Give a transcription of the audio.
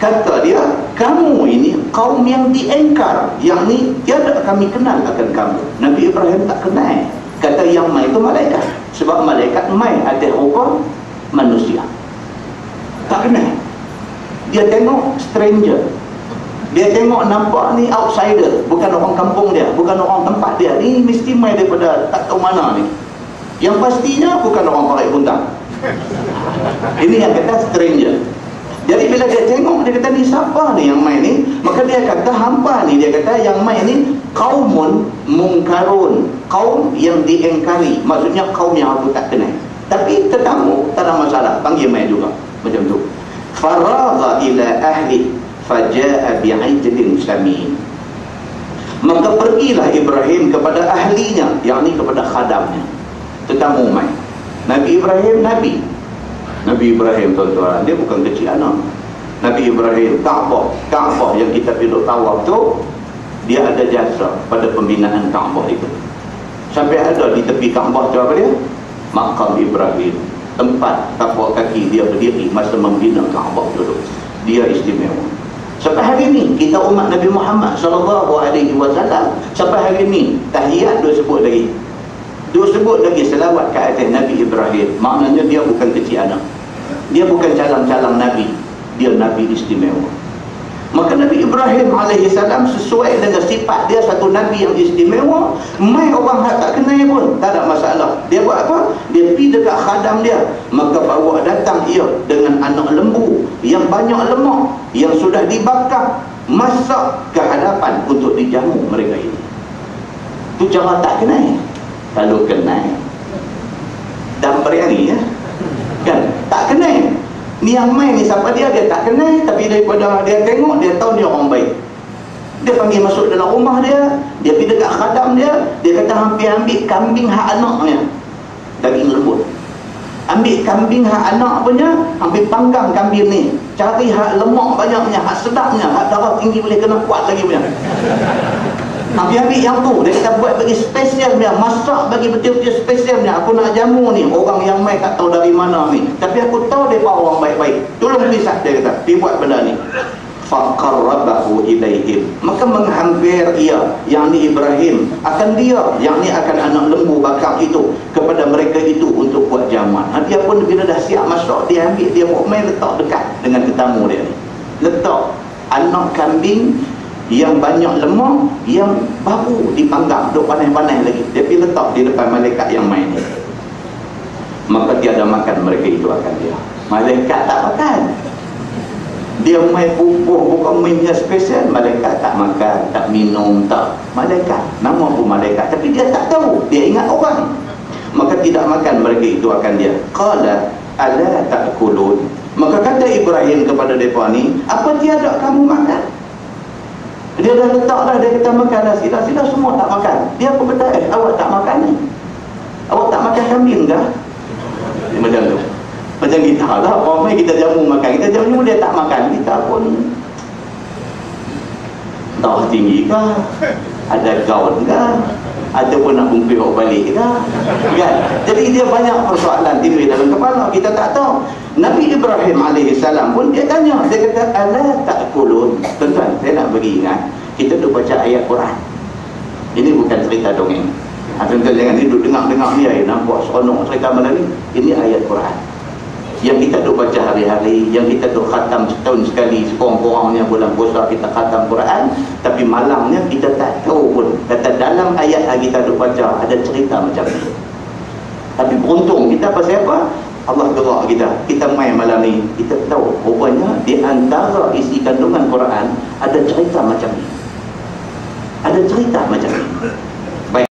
kata dia kamu ini kaum yang diengkar. Yang ni tiada kami kenal akan kamu. Nabi Ibrahim tak kenal. Kata yang mai itu malaikat. Sebab malaikat mai ada rupa manusia. Tak kenal. Dia tengok stranger. Dia tengok nampak ni outsider. Bukan orang kampung dia bukan orang tempat dia. Ni mesti mai daripada tak tahu mana ni. Yang pastinya bukan orang pakai buntang ini yang kata stranger jadi bila dia tengok dia kata ni siapa ni yang main ni? Maka dia kata hampa ni dia kata yang main ni kaumun mungkarun. Kaum yang diengkari. Maksudnya kaum yang aku tak kenal. Tapi tetamu tak ada masalah. Panggil main juga. Macam tu. Faragha ila ahli faja'a bi'ajdin samin. Maka pergilah Ibrahim kepada ahlinya, yakni kepada khadamnya. Tetamu main. Nabi Ibrahim Nabi Nabi Ibrahim tuan-tuan dia bukan kecil anak. Nabi Ibrahim Kaabah. Kaabah yang kita pergi tawaf tu dia ada jasa pada pembinaan Kaabah itu. Sampai ada di tepi Kaabah tu apa dia? Makam Ibrahim. Tempat tapak kaki dia berdiri masa membina Kaabah dulu. Dia istimewa. Sampai hari ini kita umat Nabi Muhammad sallallahu alaihi wasallam sampai hari ini tahiyat dua sebut lagi dia sebut lagi selawat ke atas Nabi Ibrahim. Maknanya dia bukan kecil anak. Dia bukan calang-calang Nabi. Dia Nabi istimewa. Maka Nabi Ibrahim AS sesuai dengan sifat dia satu Nabi yang istimewa. Mai orang tak kenal pun. Tak ada masalah. Dia buat apa? Dia pergi dekat khadam dia. Maka bawa datang ia dengan anak lembu. Yang banyak lemak. Yang sudah dibakar. Masak ke hadapan untuk dijamu mereka ini. Itu cara tak kenal kalau kenal. Dan berani ya? Kan? Tak kenal. Ni yang main ni siapa dia? Dia tak kenal. Tapi daripada dia tengok dia tahu dia orang baik. Dia panggil masuk dalam rumah dia. Dia pergi dekat khadam dia. Dia kata hampir ambil kambing hak anaknya daging lembut. Ambil kambing hak anak punya ambil panggang kambing ni. Cari hak lemak banyaknya hak sedapnya hak darah tinggi boleh kena kuat lagi punya Nabi ambil yang tu Dia kata buat bagi spesial dia Masak bagi betul-betul spesial dia Aku nak jamu ni Orang yang mai tak tahu dari mana ni. Tapi aku tahu dia orang baik-baik. Tolong pisah dia kata. Dia buat benda ni. Faqarrabahu ilaihim. Maka menghampir ia Yang ni Ibrahim Akan dia Yang ni akan anak lembu bakar itu Kepada mereka itu Untuk buat jaman. Dia pun bila dah siap masuk Dia ambil Dia main letak dekat Dengan tetamu dia ni. Letak Anak kambing yang banyak lemak yang baru dipanggang duk panas-panas lagi. Dia pergi letak di depan malaikat yang main maka tiada makan mereka itu akan dia. Malaikat tak makan. Dia main pupuh bukan mainnya spesial malaikat tak makan tak minum tak malaikat. Nama pun malaikat tapi dia tak tahu. Dia ingat orang. Maka tidak makan mereka itu akan dia. Qala ala ta'kulun? Maka kata Ibrahim kepada mereka ni apa tiada kamu makan dia dah letak dah, dia kata makan dah sila-sila semua tak makan. Dia pun kata, eh awak tak makan ni. Awak tak makan kambing kah? Macam tu. Macam kita lah, orang kita jamu makan. Kita jamu dia tak makan. Kita pun tak tinggi kah? Ada gaun kah? Ataupun nak bungkuk balik kah? Kan? Jadi dia banyak persoalan timbul dalam kepala. Kita tak tahu. Nabi Ibrahim AS pun dia tanya. Dia kata ala ta'kulun? Tuan-tuan saya nak bagi ingat kita duk baca ayat Quran. Ini bukan cerita dongeng. Ha, tuan-tuan jangan duduk dengar-dengar ni. Ayat nampak seronok. Cerita malam ni. Ini ayat Quran. Yang kita duk baca hari-hari yang kita duk khatam setahun sekali sekurang-kurangnya bulan puasa kita khatam Quran tapi malamnya kita tak tahu pun dalam ayat yang kita duk baca ada cerita macam ni. Tapi beruntung kita pasal apa Allah gerak kita. Kita main malam ni. Kita tahu rupanya di antara isi kandungan Quran ada cerita macam ni. Ada cerita macam ni